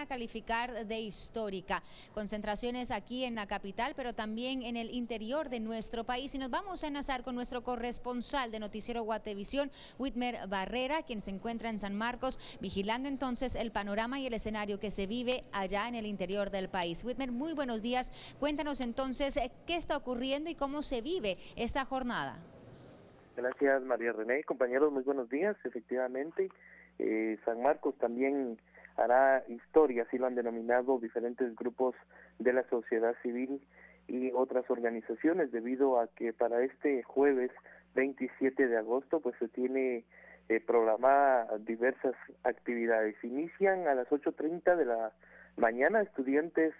a calificar de histórica. Concentraciones aquí en la capital, pero también en el interior de nuestro país. Y nos vamos a enlazar con nuestro corresponsal de Noticiero Guatevisión, Whitmer Barrera, quien se encuentra en San Marcos, vigilando entonces el panorama y el escenario que se vive allá en el interior del país. Whitmer, muy buenos días. Cuéntanos entonces eh, qué está ocurriendo y cómo se vive esta jornada. Gracias, María René. Compañeros, muy buenos días. Efectivamente, eh, San Marcos también hará historia, así lo han denominado diferentes grupos de la sociedad civil y otras organizaciones, debido a que para este jueves 27 de agosto, pues se tiene eh, programadas diversas actividades. Inician a las 8.30 de la mañana estudiantes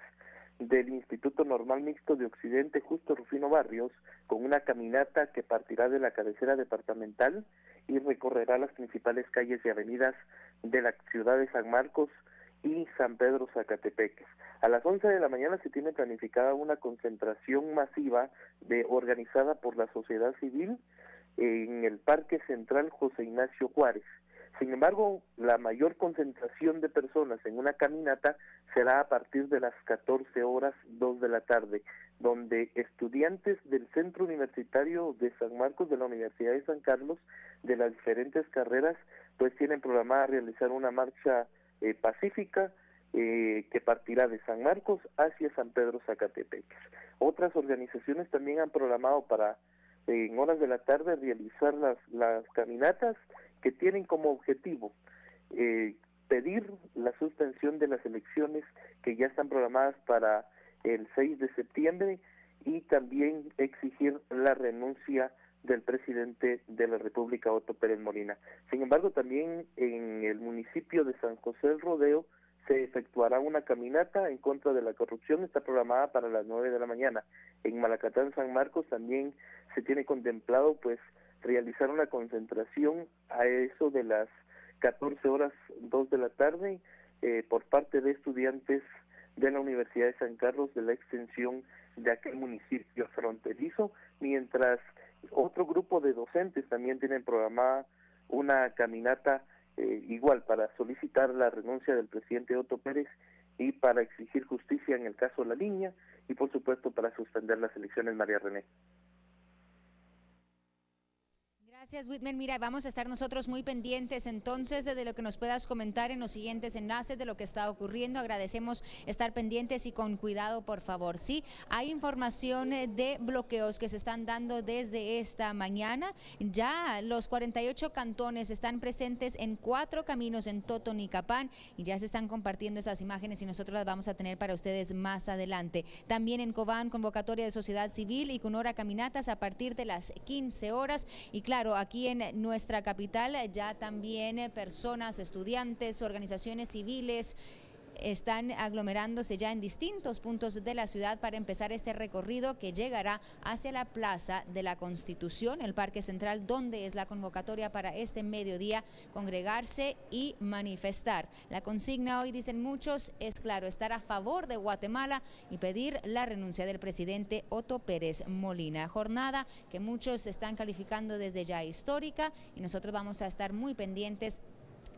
del Instituto Normal Mixto de Occidente, Justo Rufino Barrios, con una caminata que partirá de la cabecera departamental y recorrerá las principales calles y avenidas de la ciudad de San Marcos y San Pedro Zacatepeques. A las 11 de la mañana se tiene planificada una concentración masiva de organizada por la sociedad civil en el Parque Central José Ignacio Juárez. Sin embargo, la mayor concentración de personas en una caminata será a partir de las 14 horas 2 de la tarde, donde estudiantes del Centro Universitario de San Marcos de la Universidad de San Carlos, de las diferentes carreras, pues tienen programada realizar una marcha eh, pacífica eh, que partirá de San Marcos hacia San Pedro Zacatepeques. Otras organizaciones también han programado para en horas de la tarde realizar las, las caminatas que tienen como objetivo eh, pedir la suspensión de las elecciones que ya están programadas para el 6 de septiembre y también exigir la renuncia del presidente de la República, Otto Pérez Molina. Sin embargo, también en el municipio de San José del Rodeo se efectuará una caminata en contra de la corrupción, está programada para las 9 de la mañana. En Malacatán, San Marcos, también se tiene contemplado pues realizar una concentración a eso de las 14 horas 2 de la tarde eh, por parte de estudiantes de la Universidad de San Carlos de la extensión de aquel municipio fronterizo, mientras otro grupo de docentes también tienen programada una caminata eh, igual para solicitar la renuncia del presidente Otto Pérez y para exigir justicia en el caso de la línea y por supuesto para suspender las elecciones María René. Gracias, Whitmer. Mira, vamos a estar nosotros muy pendientes entonces de lo que nos puedas comentar en los siguientes enlaces de lo que está ocurriendo. Agradecemos estar pendientes y con cuidado, por favor. Sí, hay información de bloqueos que se están dando desde esta mañana. Ya los 48 cantones están presentes en cuatro caminos en Totonicapán y ya se están compartiendo esas imágenes y nosotros las vamos a tener para ustedes más adelante. También en Cobán, convocatoria de sociedad civil y con hora caminatas a partir de las 15 horas. Y claro, aquí en nuestra capital ya también personas, estudiantes, organizaciones civiles, están aglomerándose ya en distintos puntos de la ciudad para empezar este recorrido que llegará hacia la Plaza de la Constitución, el Parque Central, donde es la convocatoria para este mediodía congregarse y manifestar. La consigna hoy, dicen muchos, es claro, estar a favor de Guatemala y pedir la renuncia del presidente Otto Pérez Molina. Jornada que muchos están calificando desde ya histórica y nosotros vamos a estar muy pendientes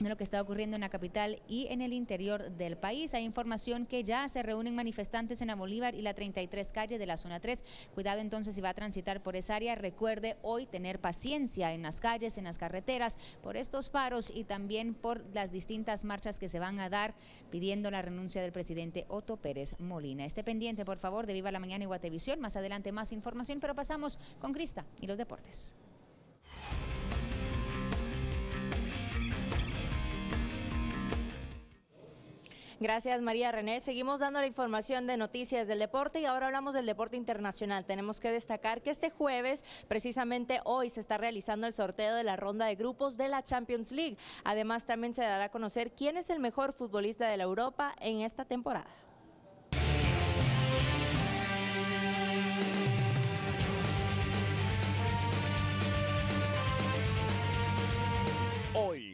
de lo que está ocurriendo en la capital y en el interior del país. Hay información que ya se reúnen manifestantes en la Bolívar y la 33 calle de la zona 3. Cuidado entonces si va a transitar por esa área. Recuerde hoy tener paciencia en las calles, en las carreteras, por estos paros y también por las distintas marchas que se van a dar pidiendo la renuncia del presidente Otto Pérez Molina. Esté pendiente, por favor, de Viva la Mañana y Guatevisión. Más adelante más información, pero pasamos con Crista y los deportes. Gracias María René. Seguimos dando la información de noticias del deporte y ahora hablamos del deporte internacional. Tenemos que destacar que este jueves, precisamente hoy, se está realizando el sorteo de la ronda de grupos de la Champions League. Además, también se dará a conocer quién es el mejor futbolista de la Europa en esta temporada.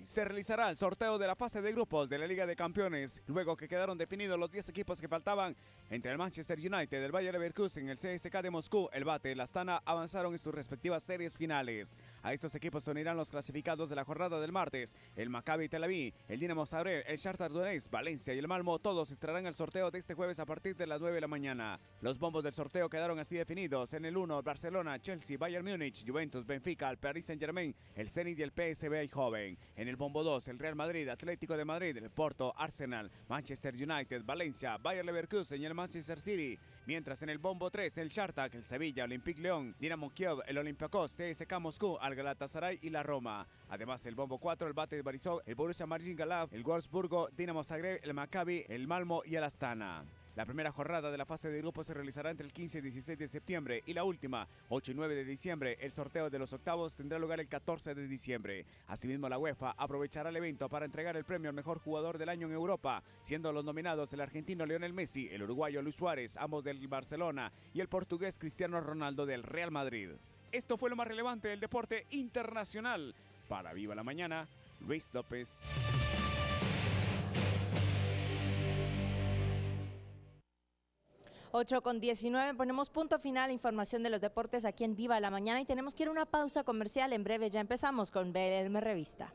Se realizará el sorteo de la fase de grupos de la Liga de Campeones, luego que quedaron definidos los 10 equipos que faltaban entre el Manchester United, el Bayer Leverkusen, el CSK de Moscú, el Bate, el Astana avanzaron en sus respectivas series finales. A estos equipos se unirán los clasificados de la jornada del martes, el Maccabi Tel Aviv, el Dinamo Zagreb, el Shakhtar Donetsk, Valencia y el Malmo, todos estarán el sorteo de este jueves a partir de las 9 de la mañana. Los bombos del sorteo quedaron así definidos. En el 1, Barcelona, Chelsea, Bayern Múnich, Juventus, Benfica, el Paris Saint-Germain, el Zenit y el PSV joven. En el 2, el Real Madrid, Atlético de Madrid, el Porto, Arsenal, Manchester United, Valencia, Bayern Leverkusen y el Manchester City. Mientras en el bombo 3, el Shartak, el Sevilla, Olympique León, Dinamo Kiev, el Olympiacos, CSK Moscú, el Galatasaray y la Roma. Además, el bombo 4, el Bate de Barisov, el Borussia Mönchengladbach, el Wolfsburgo, Dinamo Zagreb, el Maccabi, el Malmo y el Astana. La primera jornada de la fase de grupos se realizará entre el 15 y 16 de septiembre y la última, 8 y 9 de diciembre. El sorteo de los octavos tendrá lugar el 14 de diciembre. Asimismo, la UEFA aprovechará el evento para entregar el premio al mejor jugador del año en Europa, siendo los nominados el argentino Lionel Messi, el uruguayo Luis Suárez, ambos del Barcelona, y el portugués Cristiano Ronaldo del Real Madrid. Esto fue lo más relevante del deporte internacional. Para Viva la Mañana, Luis López. 8 con 19. Ponemos punto final información de los deportes aquí en Viva la Mañana y tenemos que ir a una pausa comercial. En breve ya empezamos con BLM Revista.